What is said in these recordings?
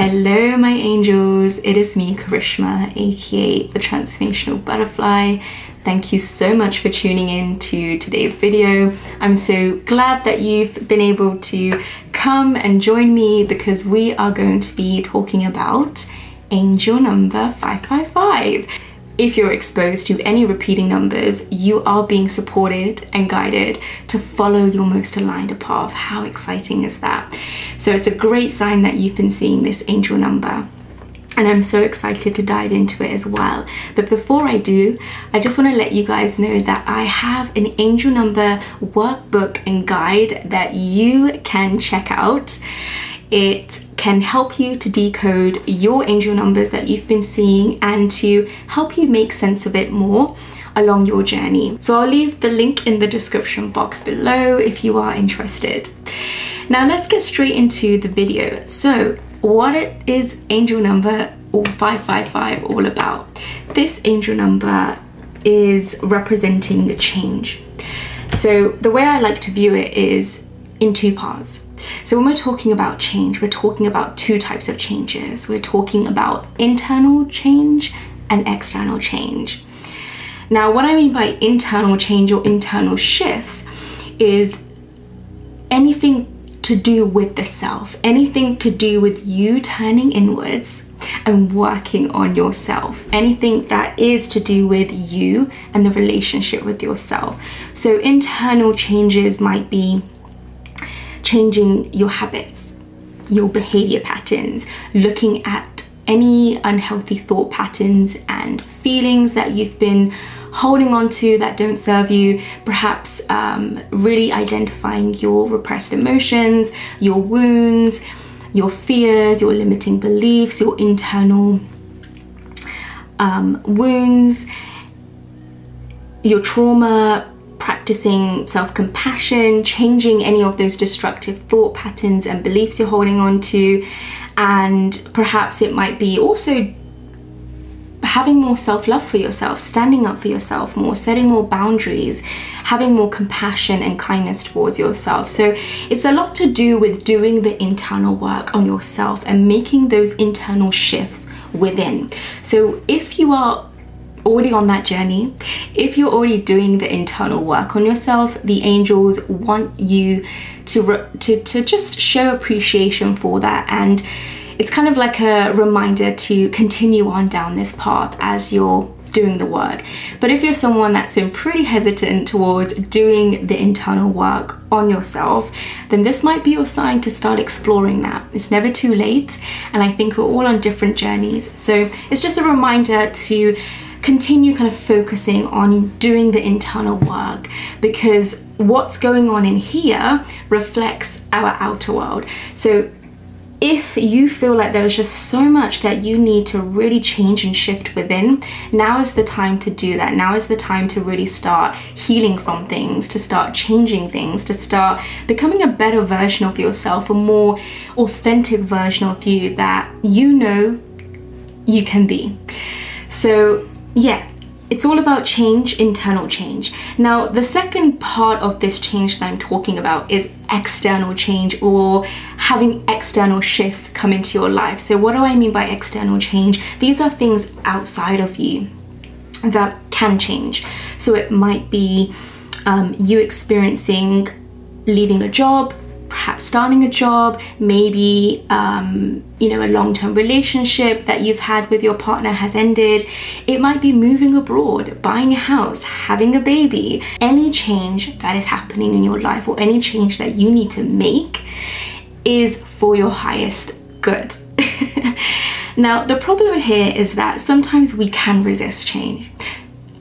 Hello, my angels. It is me, Karishma, aka the Transformational Butterfly. Thank you so much for tuning in to today's video. I'm so glad that you've been able to come and join me because we are going to be talking about angel number 555 if you're exposed to any repeating numbers, you are being supported and guided to follow your most aligned path. How exciting is that? So it's a great sign that you've been seeing this angel number and I'm so excited to dive into it as well. But before I do, I just want to let you guys know that I have an angel number workbook and guide that you can check out. It can help you to decode your angel numbers that you've been seeing and to help you make sense of it more along your journey. So I'll leave the link in the description box below if you are interested. Now let's get straight into the video. So what is angel number 555 all about? This angel number is representing change. So the way I like to view it is in two parts. So when we're talking about change, we're talking about two types of changes. We're talking about internal change and external change. Now, what I mean by internal change or internal shifts is anything to do with the self, anything to do with you turning inwards and working on yourself. Anything that is to do with you and the relationship with yourself. So internal changes might be changing your habits, your behavior patterns, looking at any unhealthy thought patterns and feelings that you've been holding on to that don't serve you, perhaps um, really identifying your repressed emotions, your wounds, your fears, your limiting beliefs, your internal um, wounds, your trauma, practicing self compassion, changing any of those destructive thought patterns and beliefs you're holding on to. And perhaps it might be also having more self love for yourself, standing up for yourself more, setting more boundaries, having more compassion and kindness towards yourself. So it's a lot to do with doing the internal work on yourself and making those internal shifts within. So if you are already on that journey, if you're already doing the internal work on yourself, the angels want you to, to, to just show appreciation for that. And it's kind of like a reminder to continue on down this path as you're doing the work. But if you're someone that's been pretty hesitant towards doing the internal work on yourself, then this might be your sign to start exploring that. It's never too late, and I think we're all on different journeys. So it's just a reminder to continue kind of focusing on doing the internal work because what's going on in here reflects our outer world. So if you feel like there is just so much that you need to really change and shift within, now is the time to do that. Now is the time to really start healing from things, to start changing things, to start becoming a better version of yourself, a more authentic version of you that you know you can be. So yeah, it's all about change, internal change. Now, the second part of this change that I'm talking about is external change or having external shifts come into your life. So, what do I mean by external change? These are things outside of you that can change. So, it might be um, you experiencing leaving a job, perhaps starting a job, maybe um, you know a long-term relationship that you've had with your partner has ended. It might be moving abroad, buying a house, having a baby. Any change that is happening in your life or any change that you need to make is for your highest good. now, the problem here is that sometimes we can resist change.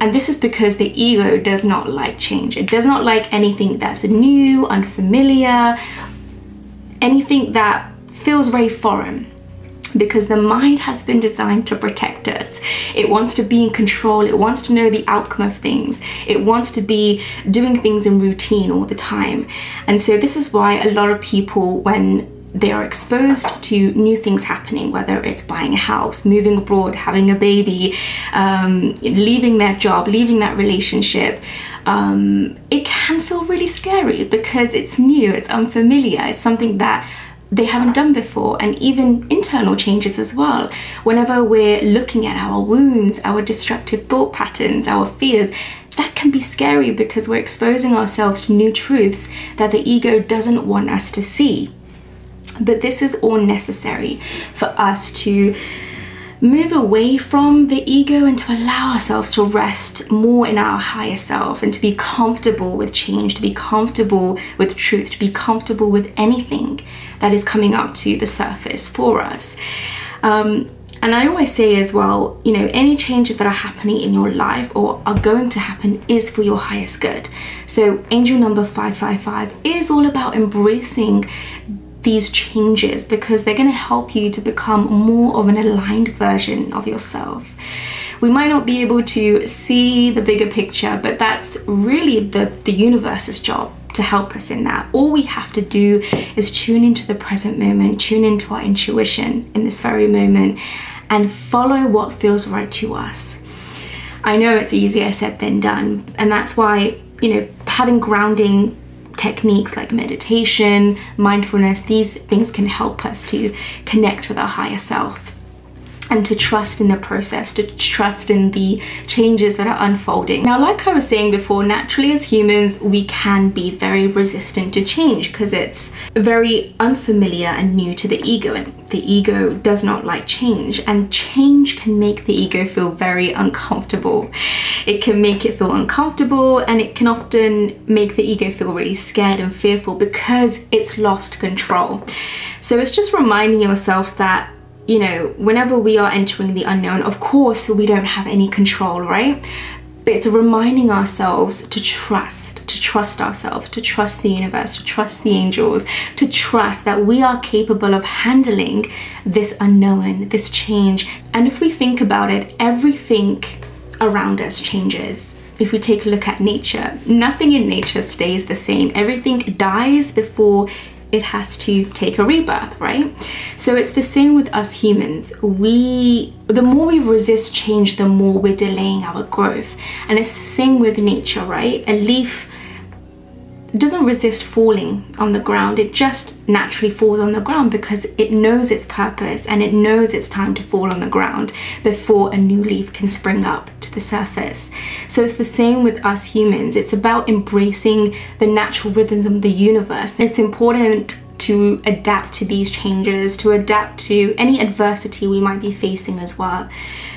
And this is because the ego does not like change. It does not like anything that's new, unfamiliar, anything that feels very foreign because the mind has been designed to protect us. It wants to be in control, it wants to know the outcome of things, it wants to be doing things in routine all the time. And so, this is why a lot of people, when they are exposed to new things happening, whether it's buying a house, moving abroad, having a baby, um, leaving their job, leaving that relationship. Um, it can feel really scary because it's new, it's unfamiliar, it's something that they haven't done before and even internal changes as well. Whenever we're looking at our wounds, our destructive thought patterns, our fears, that can be scary because we're exposing ourselves to new truths that the ego doesn't want us to see. But this is all necessary for us to move away from the ego and to allow ourselves to rest more in our higher self and to be comfortable with change, to be comfortable with truth, to be comfortable with anything that is coming up to the surface for us. Um, and I always say as well, you know, any changes that are happening in your life or are going to happen is for your highest good. So angel number 555 is all about embracing these changes because they're going to help you to become more of an aligned version of yourself. We might not be able to see the bigger picture, but that's really the, the universe's job to help us in that. All we have to do is tune into the present moment, tune into our intuition in this very moment, and follow what feels right to us. I know it's easier said than done, and that's why, you know, having grounding techniques like meditation, mindfulness, these things can help us to connect with our higher self and to trust in the process, to trust in the changes that are unfolding. Now, like I was saying before, naturally as humans, we can be very resistant to change because it's very unfamiliar and new to the ego and the ego does not like change and change can make the ego feel very uncomfortable. It can make it feel uncomfortable and it can often make the ego feel really scared and fearful because it's lost control. So it's just reminding yourself that you know, whenever we are entering the unknown, of course, we don't have any control, right? But it's reminding ourselves to trust, to trust ourselves, to trust the universe, to trust the angels, to trust that we are capable of handling this unknown, this change. And if we think about it, everything around us changes. If we take a look at nature, nothing in nature stays the same. Everything dies before it has to take a rebirth, right? So it's the same with us humans. We, the more we resist change, the more we're delaying our growth. And it's the same with nature, right? A leaf doesn't resist falling on the ground. It just naturally falls on the ground because it knows its purpose and it knows it's time to fall on the ground before a new leaf can spring up to the surface. So it's the same with us humans. It's about embracing the natural rhythms of the universe. It's important to adapt to these changes, to adapt to any adversity we might be facing as well.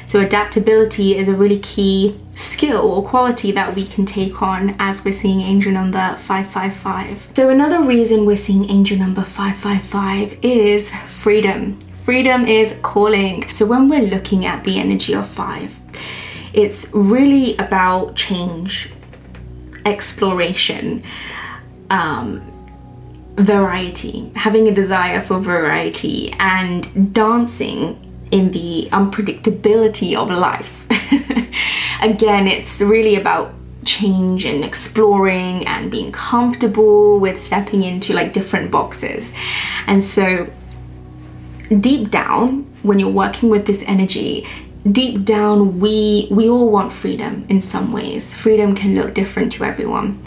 So adaptability is a really key skill or quality that we can take on as we're seeing angel number 555. So another reason we're seeing angel number 555 is freedom. Freedom is calling. So when we're looking at the energy of five, it's really about change, exploration, um, variety, having a desire for variety and dancing in the unpredictability of life. Again, it's really about change and exploring and being comfortable with stepping into like different boxes. And so deep down, when you're working with this energy, deep down we we all want freedom in some ways. Freedom can look different to everyone.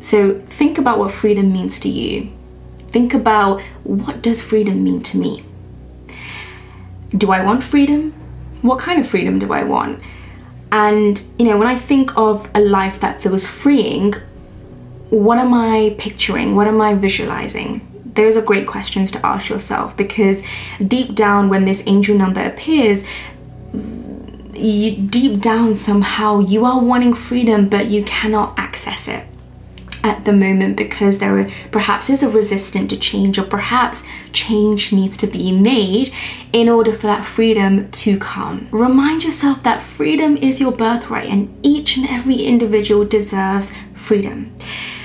So think about what freedom means to you. Think about what does freedom mean to me? Do I want freedom? What kind of freedom do I want? And, you know, when I think of a life that feels freeing, what am I picturing? What am I visualizing? Those are great questions to ask yourself because deep down, when this angel number appears, you, deep down somehow you are wanting freedom, but you cannot access it at the moment because there are perhaps is a resistance to change or perhaps change needs to be made in order for that freedom to come. Remind yourself that freedom is your birthright and each and every individual deserves freedom.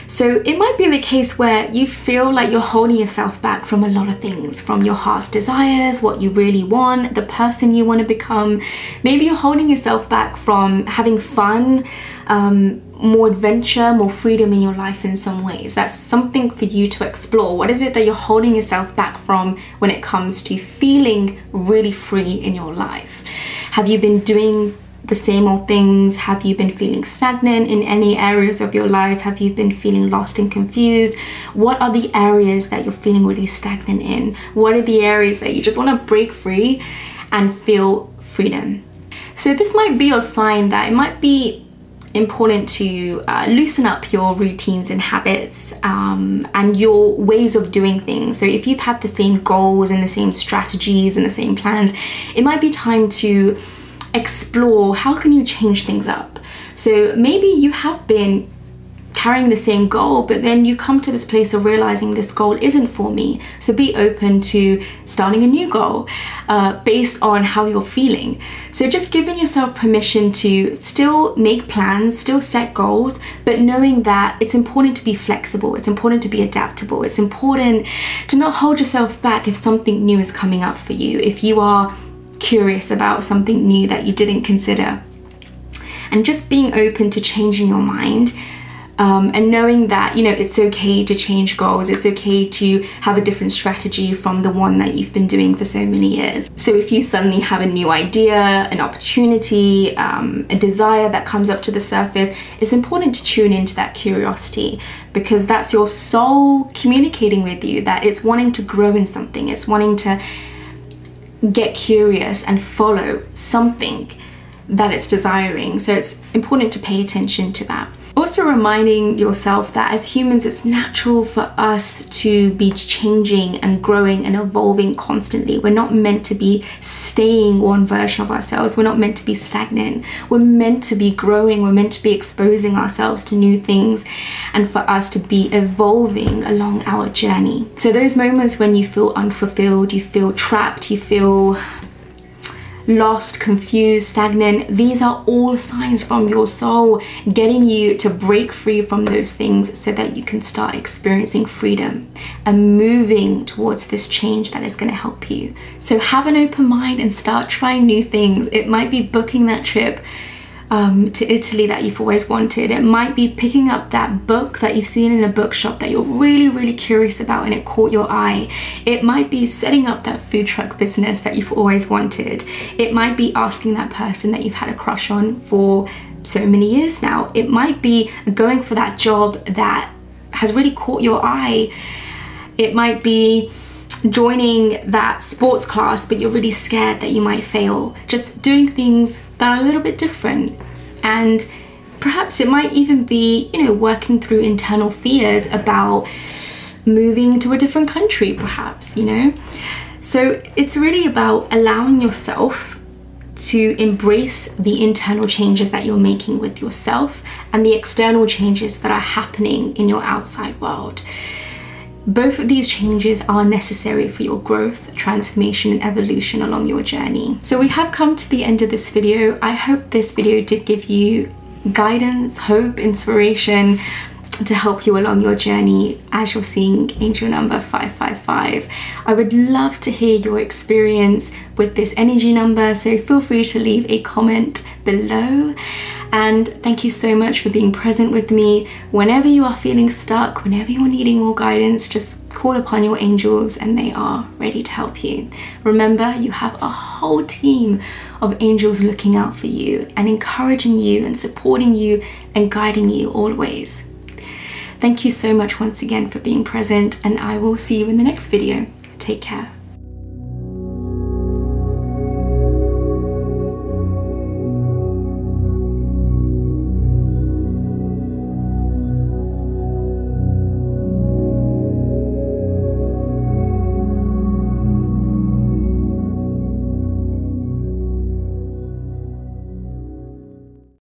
So it might be the case where you feel like you're holding yourself back from a lot of things, from your heart's desires, what you really want, the person you want to become. Maybe you're holding yourself back from having fun, um, more adventure, more freedom in your life in some ways. That's something for you to explore. What is it that you're holding yourself back from when it comes to feeling really free in your life? Have you been doing the same old things? Have you been feeling stagnant in any areas of your life? Have you been feeling lost and confused? What are the areas that you're feeling really stagnant in? What are the areas that you just want to break free and feel freedom? So this might be a sign that it might be important to uh, loosen up your routines and habits um, and your ways of doing things. So if you've had the same goals and the same strategies and the same plans, it might be time to explore how can you change things up. So maybe you have been carrying the same goal, but then you come to this place of realizing this goal isn't for me. So be open to starting a new goal uh, based on how you're feeling. So just giving yourself permission to still make plans, still set goals, but knowing that it's important to be flexible, it's important to be adaptable, it's important to not hold yourself back if something new is coming up for you, if you are curious about something new that you didn't consider. And just being open to changing your mind um, and knowing that you know it's okay to change goals. It's okay to have a different strategy from the one that you've been doing for so many years. So if you suddenly have a new idea an opportunity um, a desire that comes up to the surface it's important to tune into that curiosity because that's your soul communicating with you that it's wanting to grow in something. It's wanting to get curious and follow something that it's desiring. So it's important to pay attention to that also reminding yourself that as humans, it's natural for us to be changing and growing and evolving constantly. We're not meant to be staying one version of ourselves. We're not meant to be stagnant. We're meant to be growing. We're meant to be exposing ourselves to new things and for us to be evolving along our journey. So those moments when you feel unfulfilled, you feel trapped, you feel lost, confused, stagnant, these are all signs from your soul getting you to break free from those things so that you can start experiencing freedom and moving towards this change that is going to help you. So have an open mind and start trying new things. It might be booking that trip um, to Italy that you've always wanted. It might be picking up that book that you've seen in a bookshop that you're really, really curious about and it caught your eye. It might be setting up that food truck business that you've always wanted. It might be asking that person that you've had a crush on for so many years now. It might be going for that job that has really caught your eye. It might be joining that sports class but you're really scared that you might fail. Just doing things that are a little bit different and perhaps it might even be, you know, working through internal fears about moving to a different country perhaps, you know. So it's really about allowing yourself to embrace the internal changes that you're making with yourself and the external changes that are happening in your outside world. Both of these changes are necessary for your growth, transformation and evolution along your journey. So we have come to the end of this video. I hope this video did give you guidance, hope, inspiration to help you along your journey as you're seeing angel number 555. I would love to hear your experience with this energy number, so feel free to leave a comment below. And thank you so much for being present with me. Whenever you are feeling stuck, whenever you're needing more guidance, just call upon your angels and they are ready to help you. Remember, you have a whole team of angels looking out for you and encouraging you and supporting you and guiding you always. Thank you so much once again for being present and I will see you in the next video. Take care.